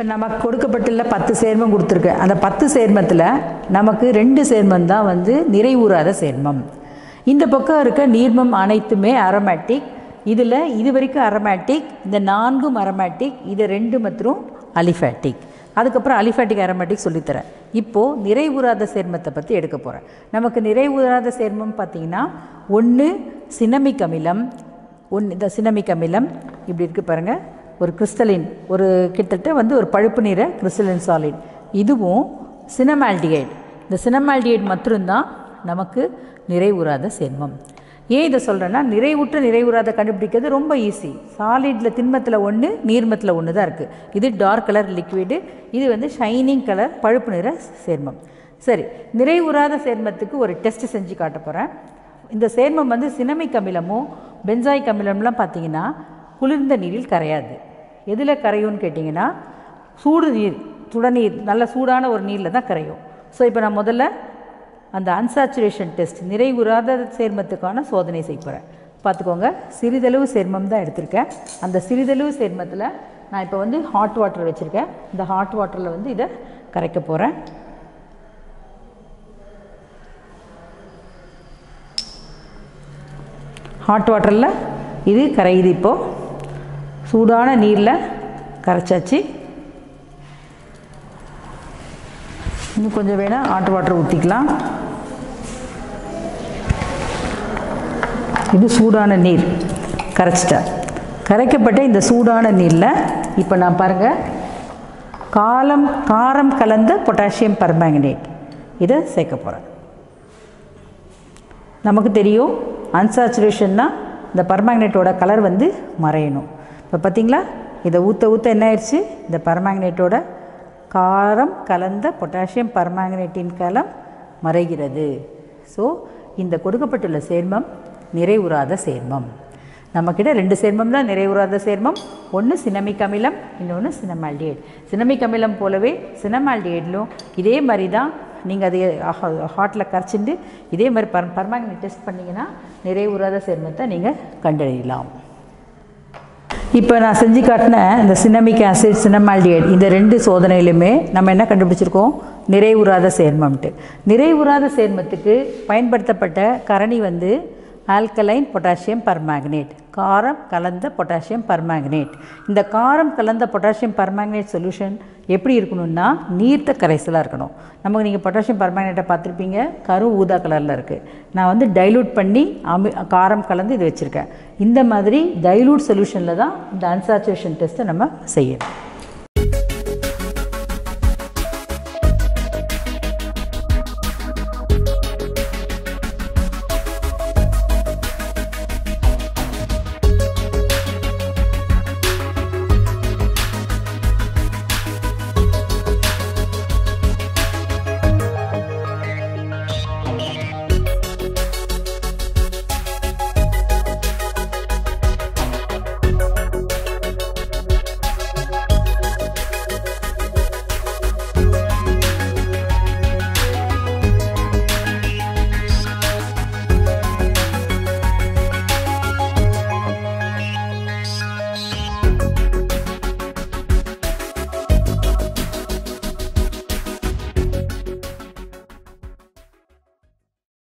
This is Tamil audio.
இப்போ நமக்கு கொடுக்கப்பட்டுள்ள பத்து சேர்மம் கொடுத்துருக்கு. அந்த பத்து சேர்மத்தில் நமக்கு ரெண்டு சேர்மம் தான் வந்து நிறைவுறாத சேர்மம். இந்த பக்கம் இருக்க நீர்மம் அனைத்துமே அரமேட்டிக் இதில் இது வரைக்கும் அரமேட்டிக் இந்த நான்கும் அரமேட்டிக் இது ரெண்டு மற்றும் அலிஃபேட்டிக் அதுக்கப்புறம் அலிஃபேட்டிக் அரமேட்டிக் சொல்லித்தரேன். இப்போது நிறைவுறாத சேர்மத்தை பற்றி எடுக்க போகிறேன் நமக்கு நிறைவுறாத சேர்மம் பார்த்திங்கன்னா ஒன்று சினமிக் அமிலம் ஒன்று இந்த சினமிக் அமிலம் இப்படி இருக்குது பாருங்கள் ஒரு கிறிஸ்டலின் ஒரு கிட்டத்தட்ட வந்து ஒரு பழுப்பு நிற கிறிஸ்டலின் சாலிட் இதுவும் சினமால்டிகைட் இந்த சினமால்டிகைட் மட்டும்தான் நமக்கு நிறைவுறாத சேர்மம் ஏன் இதை சொல்கிறேன்னா நிறைவுற்ற நிறைவுறாத கண்டுபிடிக்கிறது ரொம்ப ஈஸி சாலிடில் திண்மத்தில் ஒன்று நீர்மத்தில் ஒன்று தான் இருக்குது இது டார்க் கலர் லிக்விடு இது வந்து ஷைனிங் கலர் பழுப்பு நிற சேர்மம். சரி நிறைவுறாத சேர்மத்துக்கு ஒரு டெஸ்ட் செஞ்சு காட்ட போகிறேன் இந்த சேர்மம் வந்து சினமிக் அமிலமும் பென்சாயிக் அமிலம்லாம் பார்த்தீங்கன்னா குளிர்ந்த நீரில் கரையாது. எதில் கரையும்னு கேட்டிங்கன்னா சூடு நீர் சுடநீர் நல்ல சூடான ஒரு நீரில் தான் கரையும். ஸோ இப்போ நான் முதல்ல அந்த அன்சாச்சுரேஷன் டெஸ்ட் நிறைவுறாத சேர்மத்துக்கான சோதனை செய்ய போகிறேன் பார்த்துக்கோங்க சிறிதளவு சேர்மம் தான் எடுத்திருக்கேன். அந்த சிறிதளவு சேர்மத்தில் நான் இப்போ வந்து ஹாட் வாட்டர் வச்சுருக்கேன். இந்த ஹாட் வாட்டரில் வந்து இதை கரைக்க போகிறேன் ஹாட் வாட்டரில் இது கரையுது இப்போது சூடான நீரில் கரைச்சாச்சு. இன்னும் கொஞ்சம் வேணால் ஆட்டு வாட்டர் ஊற்றிக்கலாம் இது சூடான நீர். கரைச்சிட்டேன் கரைக்கப்பட்ட இந்த சூடான நீரில் இப்போ நான் பாருங்கள் காலம் காரம் கலந்த பொட்டாசியம் பர்மேங்கனேட். இதை சேர்க்க போகிறேன் நமக்கு தெரியும். அன்சாச்சுரேஷன்னா இந்த பர்மேங்கனேட்டோட கலர் வந்து மறையணும். இப்போ பார்த்தீங்களா இதை ஊற்ற ஊற்ற என்ன ஆயிடுச்சு? இந்த பர்மேங்கனேட்டோட காரம் கலந்த பொட்டாசியம் பர்மேங்கனேட்டின் கலம் மறைகிறது. ஸோ இந்த கொடுக்கப்பட்டுள்ள சேர்மம் நிறைவுறாத சேர்மம். நம்மக்கிட்ட ரெண்டு சேர்மம் தான் நிறைவுறாத சேர்மம். ஒன்று சினமிக் அமிலம் இன்னொன்று சினமால்டியேட் சினமிக் அமிலம் போலவே சினமால்டியேட்லும் இதே மாதிரி தான் நீங்கள் அதை ஹாட்டில் கரைச்சிட்டு இதே மாதிரி பர் பர்மாங்கனேட் டெஸ்ட் பண்ணிங்கன்னா நிறைவுறாத சேர்மத்தை நீங்கள் கண்டறியலாம். இப்போ நான் செஞ்சு காட்டின இந்த சினமிக் ஆசிட் சினமால்டியேட் இந்த ரெண்டு சோதனையிலுமே நம்ம என்ன கண்டுபிடிச்சிருக்கோம்? நிறைவுறாத சேர்மம்ட்டு. நிறைவுறாத சேர்மத்துக்கு பயன்படுத்தப்பட்ட கரணி வந்து ஆல்கலைன் பொட்டாசியம் பர்மேக்னேட் காரம் கலந்த பொட்டாசியம் பர்மாங்கனேட். இந்த காரம் கலந்த பொட்டாசியம் பர்மாங்கனேட் சொல்யூஷன் எப்படி இருக்கணும்னா நீர்த்த கரைசலாக இருக்கணும். நமக்கு நீங்கள் பொட்டாசியம் பர்மாங்கனேட்டை பார்த்துருப்பீங்க கரு ஊதா கலரில் இருக்குது நான் வந்து டைலூட் பண்ணி அமி காரம் கலந்து இது வச்சுருக்கேன். இந்த மாதிரி டைலூட் சொல்யூஷனில் தான் இந்த அன்சாச்சுரேஷன் டெஸ்ட்டை நம்ம செய்யணும்.